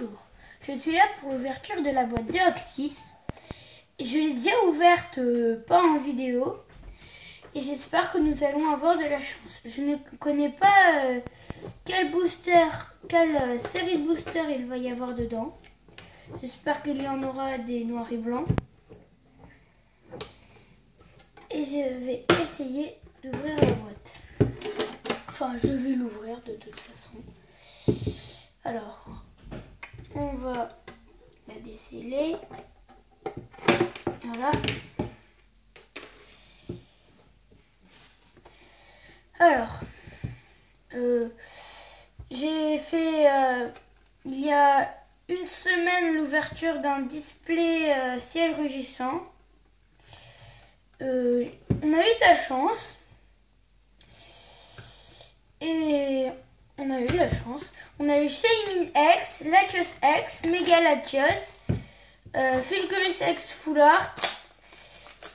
Bonjour, je suis là pour l'ouverture de la boîte Deoxys. Je l'ai déjà ouverte, euh, pas en vidéo. Et j'espère que nous allons avoir de la chance. Je ne connais pas euh, quel booster, quelle euh, série de boosters il va y avoir dedans. J'espère qu'il y en aura des noirs et blancs. Et je vais essayer d'ouvrir la boîte. Enfin, je vais l'ouvrir de toute façon. Alors, on va la déceler. Voilà. Alors, euh, j'ai fait euh, il y a une semaine l'ouverture d'un display euh, ciel rugissant. on a eu de la chance. Et on a eu chance. On a eu Shining X, Latios X, Mega Latios, euh, X Full Art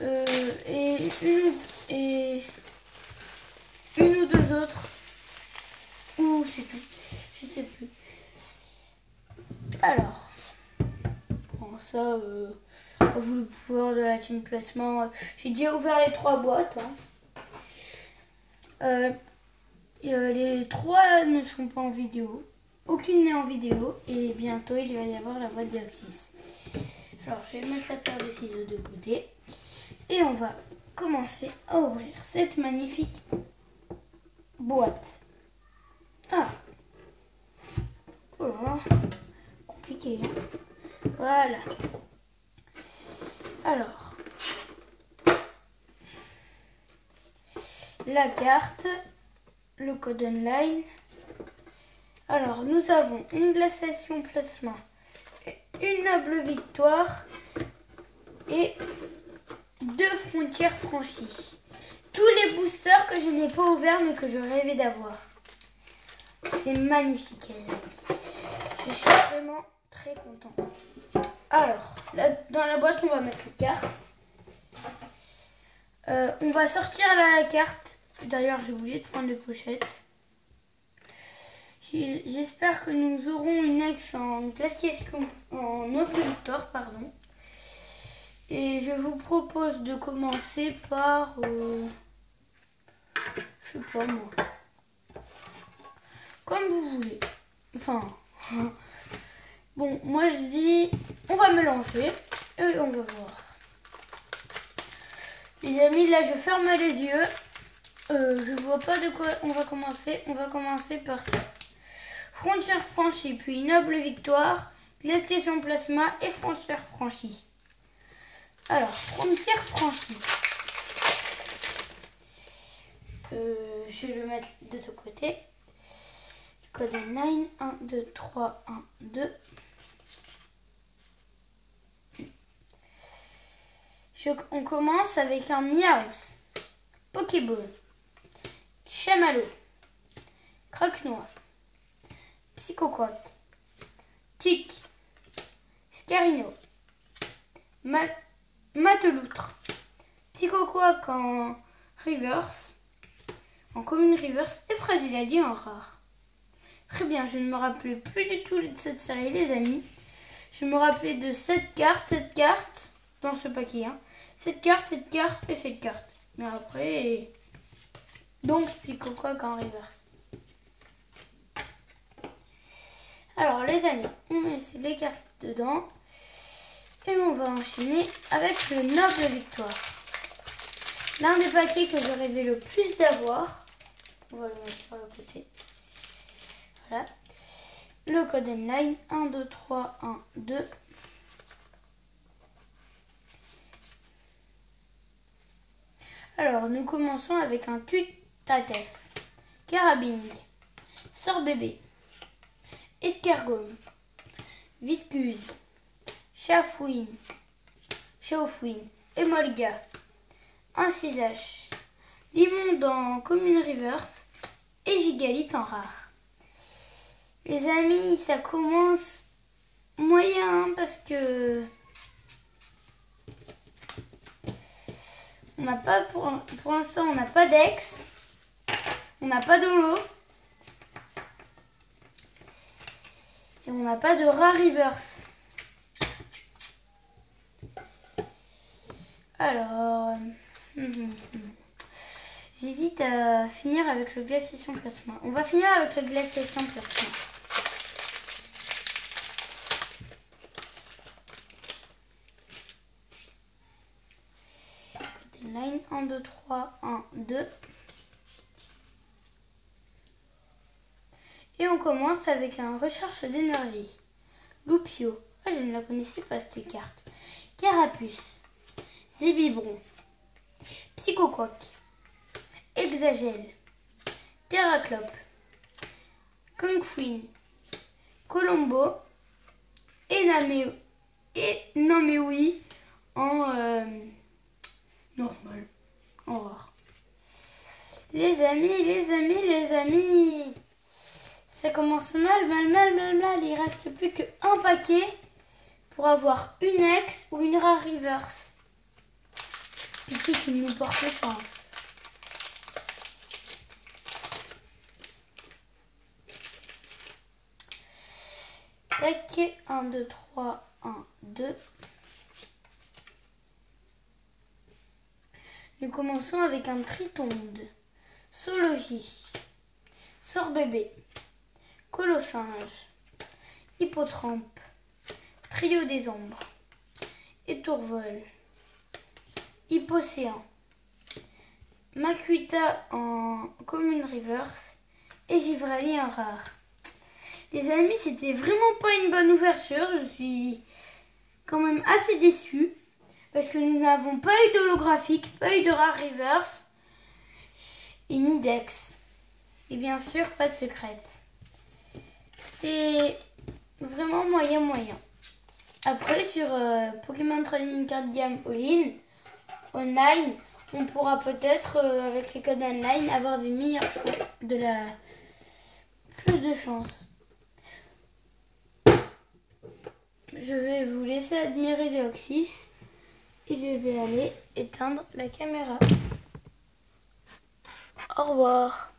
euh, et, une, ou deux autres. Ou c'est tout. Je sais plus. Alors, ça, euh, vous le pouvoir de la team placement. J'ai déjà ouvert les trois boîtes. Hein. Euh, euh, les trois ne sont pas en vidéo. Aucune n'est en vidéo. Et bientôt, il va y avoir la boîte d'Oxys. Alors, je vais mettre la paire de ciseaux de côté. Et on va commencer à ouvrir cette magnifique boîte. Ah Oh là compliqué. Hein. voilà. Alors, la carte le code online. Alors, nous avons une glaciation plasma, une noble victoire et deux frontières franchies. Tous les boosters que je n'ai pas ouverts mais que je rêvais d'avoir. C'est magnifique, Je suis vraiment très content. Alors, là, dans la boîte, on va mettre les cartes. Euh, on va sortir la carte D'ailleurs, j'ai oublié de prendre les pochettes. J'espère que nous aurons une ex en glaciation, en victoire, pardon. Et je vous propose de commencer par, euh, je sais pas moi, comme vous voulez. Enfin, bon, moi je dis, on va mélanger et on va voir. Les amis, là je ferme les yeux euh, je vois pas de quoi on va commencer. On va commencer par Frontière franchie, puis noble victoire, glaciation plasma et frontière franchie. Alors, frontière franchie. Euh, je vais le mettre de ce côté. Code 9, 1, 2, 3, 1, 2. on commence avec un Miaus. Pokéball. Chamallow, Croque-Noir, Psychoquack, Tic, Scarino, Mateloutre, Psychoquack en reverse, en commune reverse et Fragiladi en rare. Très bien, je ne me rappelais plus du tout de cette série, les amis. Je me rappelais de cette carte, cette carte, dans ce paquet. Hein. Cette carte, cette carte et cette carte. Mais après, donc, c'est quoi qu'en reverse. Alors, les amis, on met les cartes dedans. Et on va enchaîner avec le Noble Victoire. L'un des paquets que je rêvais le plus d'avoir. On va le mettre sur le côté. Voilà. Le code online 1, 2, 3, 1, 2. Alors, nous commençons avec un tut Tatef, Carabine, Sort bébé, Escargot, Viscuse, Chafouine, Chaufouine, Emolga, 6H, Limon dans Commune Reverse et Gigalite en rare. Les amis, ça commence moyen parce que on n'a pas pour, pour l'instant on n'a pas d'ex. On n'a pas de l'eau. Et on n'a pas de rare reverse. Alors, hum, j'hésite à finir avec le glaciation plasma. On va finir avec le glaciation plasma. Line 1, 2, 3, 1, 2. Et on commence avec un recherche d'énergie. Loupio. Ah, je ne la connaissais pas cette carte. Carapuce. Zébibron. Psychoquac. Exagel. Terraclope. Kungfuin. Colombo. Et non mais oui en euh, normal. En rare. Les amis, les amis, les amis. Commence mal, mal, mal, mal, mal. Il reste plus qu'un paquet pour avoir une ex ou une rare reverse. Pitié qu'il nous porte chance. Tac, 1, 2, 3, 1, 2. Nous commençons avec un tritonde. Sologie. Sort bébé. Colossinge, Hippotrampe, Trio des ombres, Étourvol, Hippocéan, Makuita en commune reverse et Givrali en rare. Les amis, c'était vraiment pas une bonne ouverture. Je suis quand même assez déçue parce que nous n'avons pas eu d'holographique, pas eu de rare reverse et ni dex. Et bien sûr, pas de secrète. C'était vraiment moyen moyen. Après sur euh, Pokémon Training Card Game All-in, online, on pourra peut-être euh, avec les codes online avoir des meilleurs choix, de la plus de chance. Je vais vous laisser admirer les Oxys et je vais aller éteindre la caméra. Au revoir.